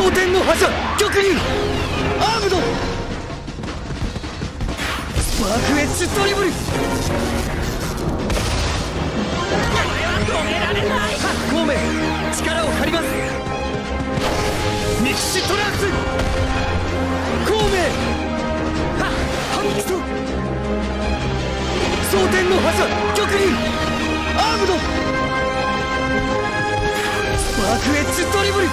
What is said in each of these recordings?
蒼天の覇者極竜アームド。スパークエッジドリブル。止められない孔明力を借ります。ミキシトランス孔明。は反撃と蒼天の覇者極竜アームド。スパークエッジドリブル。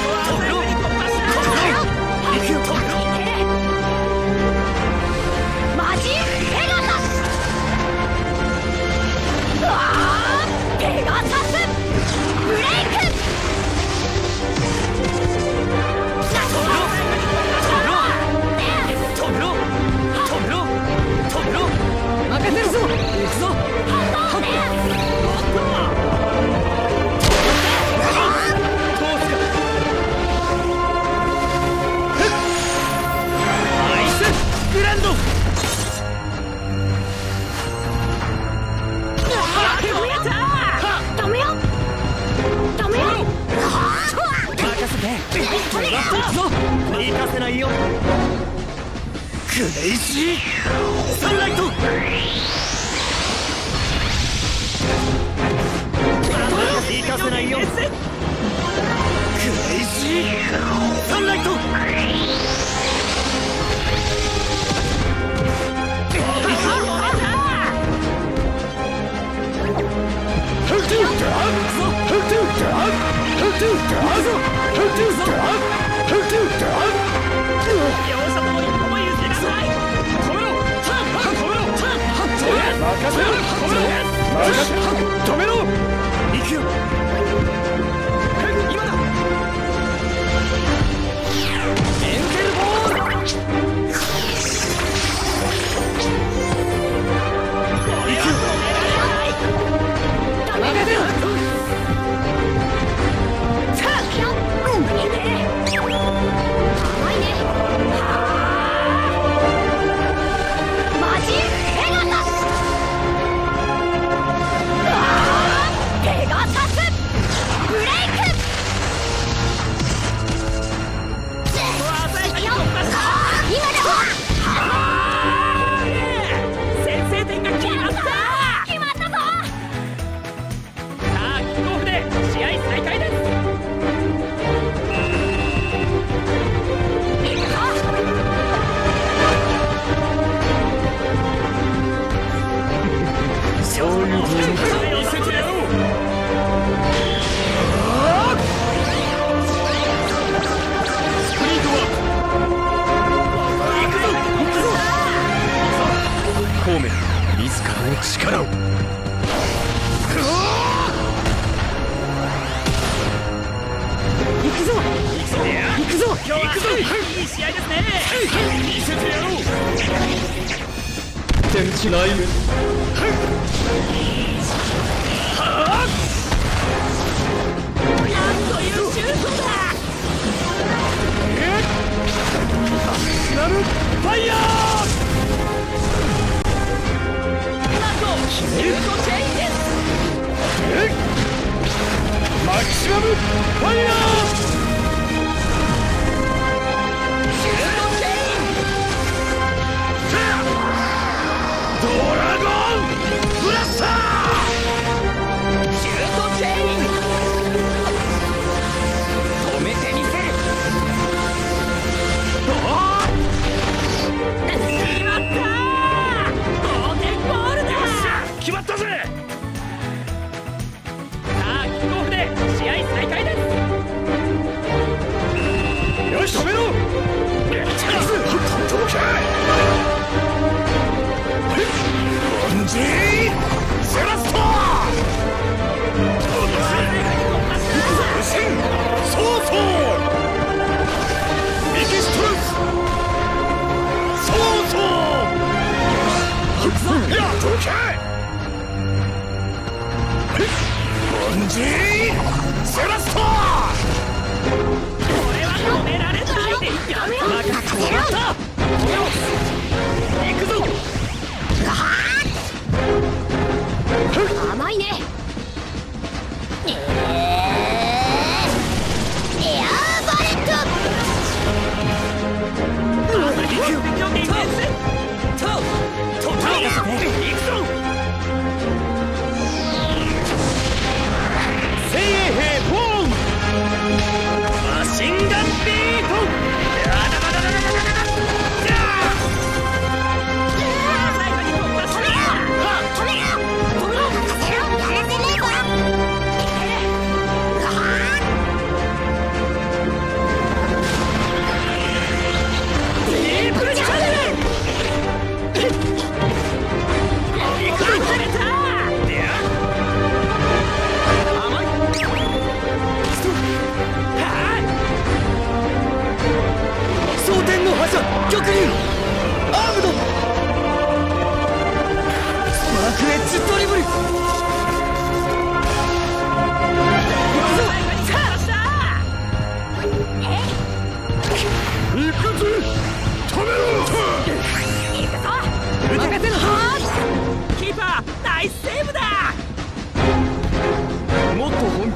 止め行かせないよ。クレイジー。サンライト。行かせないよ。クレイジー。サンライト。両天地内面なんというシュートだなるファイヤーなんとシュートチェインです。マキシマム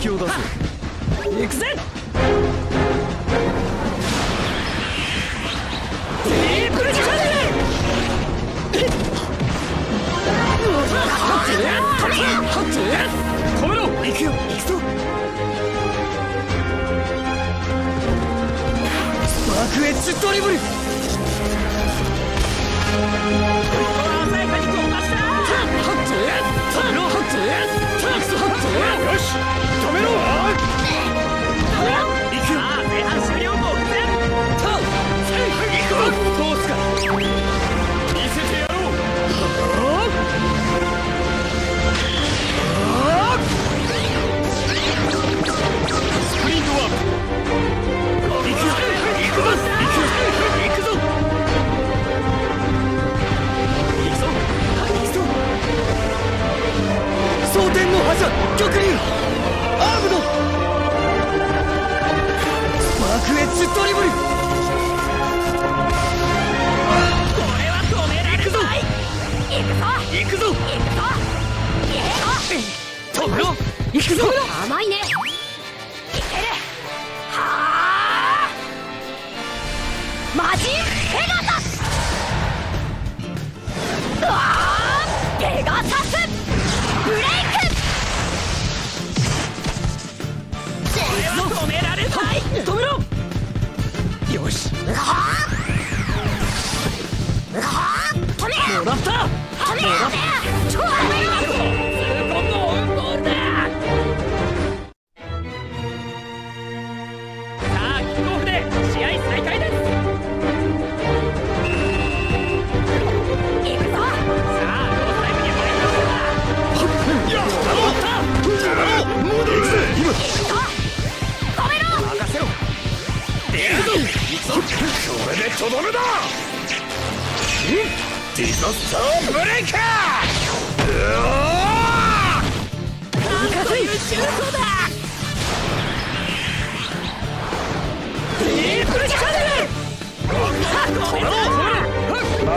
気を出せ行くぜ。エッジドリブル。鮮やかにゴーしたハッハッチ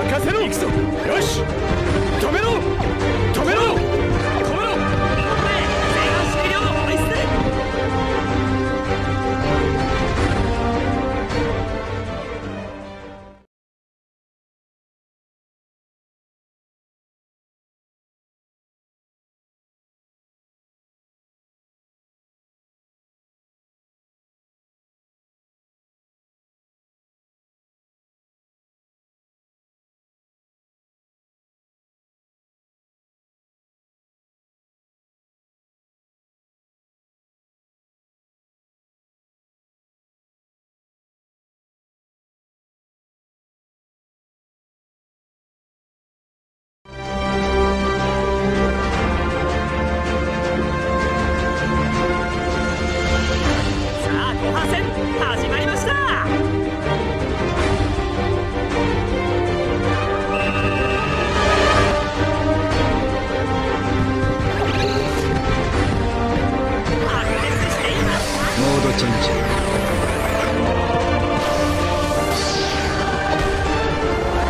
任せろ。行くぞ。よし。止めろ。止めろ。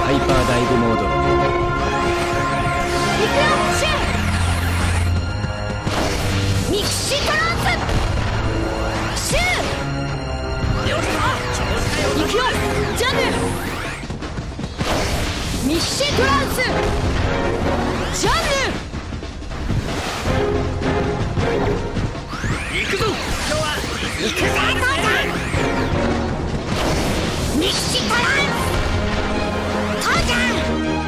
ハイパーダイブモード。ミクシトランスシュー！よし行くよジャンヌミキシトランスジャンヌ行くぜ父ちゃん。ミシトラン父ちゃん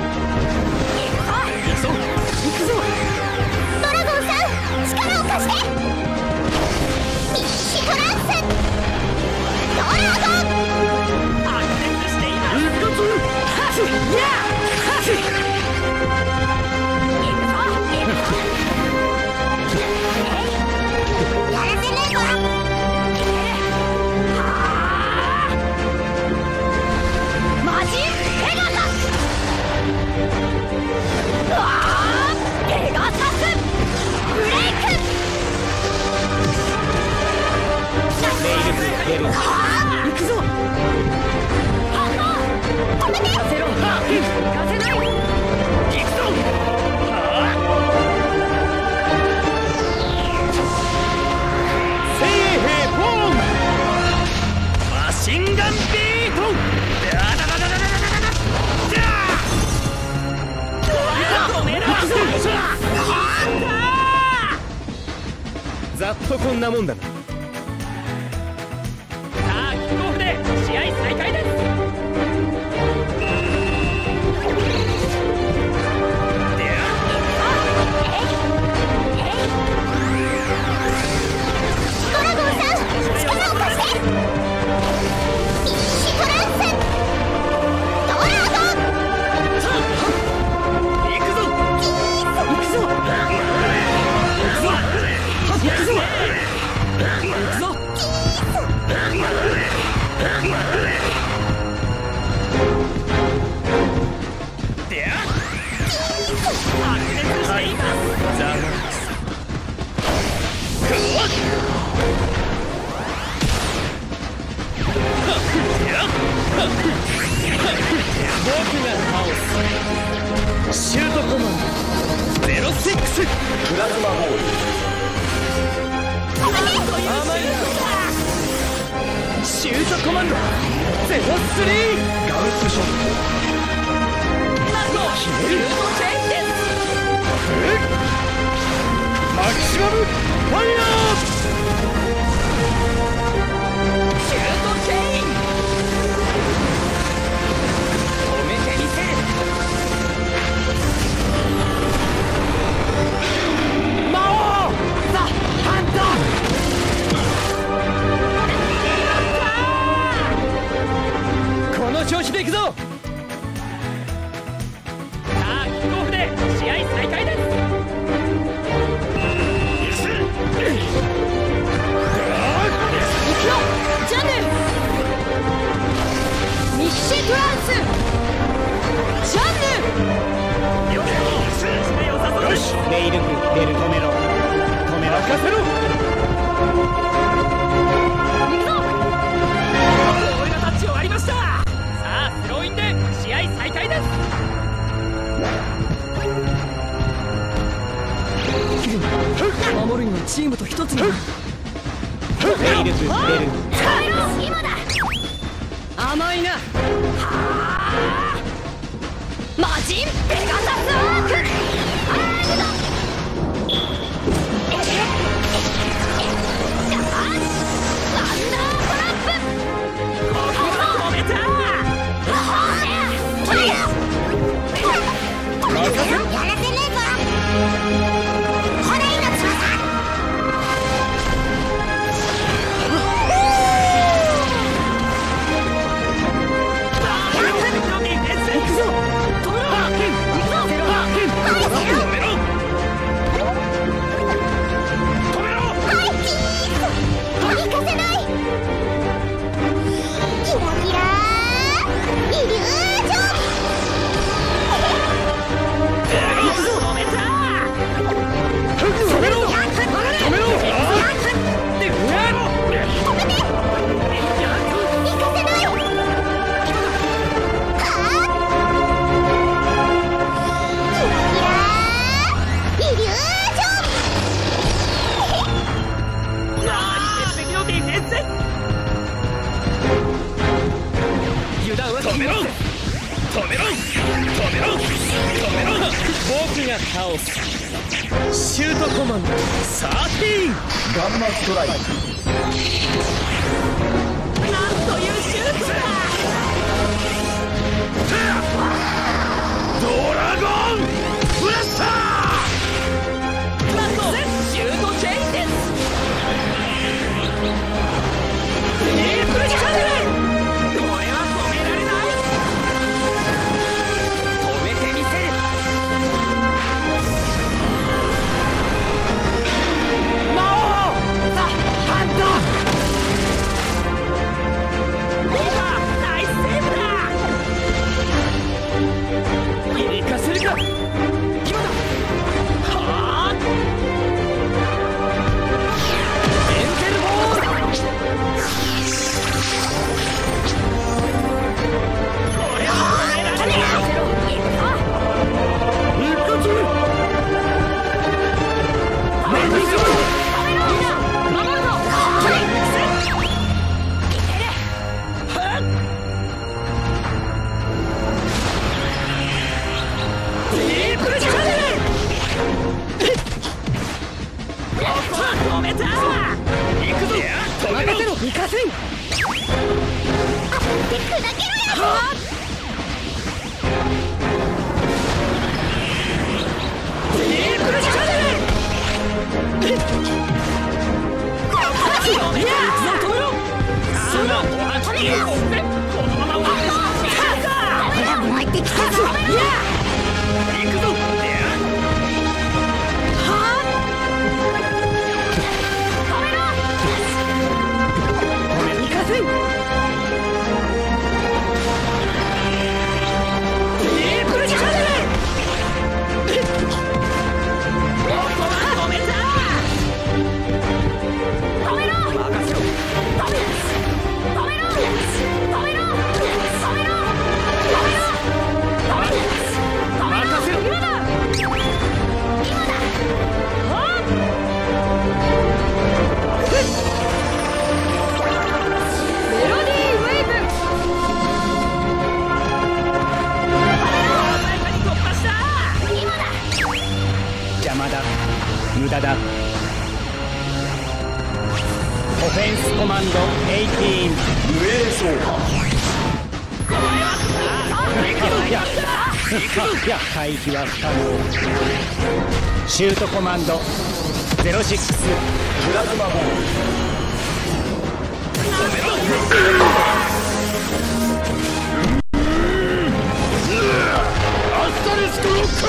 こんなもんだな。シュートコマンド。シュートコマンド。ガウスショット。決める。マキシマムファイヤー任せろ。行くぞ。オイラタッチ終わりました。さあスローインで試合再開です。守チームと一つにイルズ今だ。甘いな。魔人ペガサスワーク。Thank you. 行かせん。あっ砕けろやはこのまま。いくぞ。フェンスコマンド18無影走破いやいや回避は不可能シュートコマンド06プラズマボールアスタレスクロッカ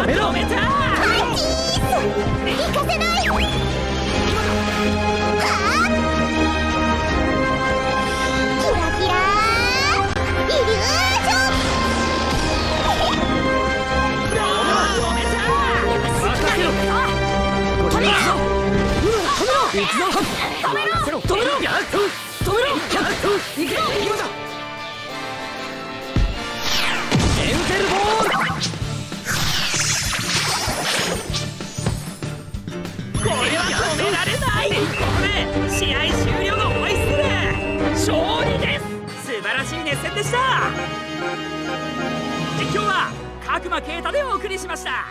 ー止めた行かせないはあキでした。実況は角間啓太でお送りしました。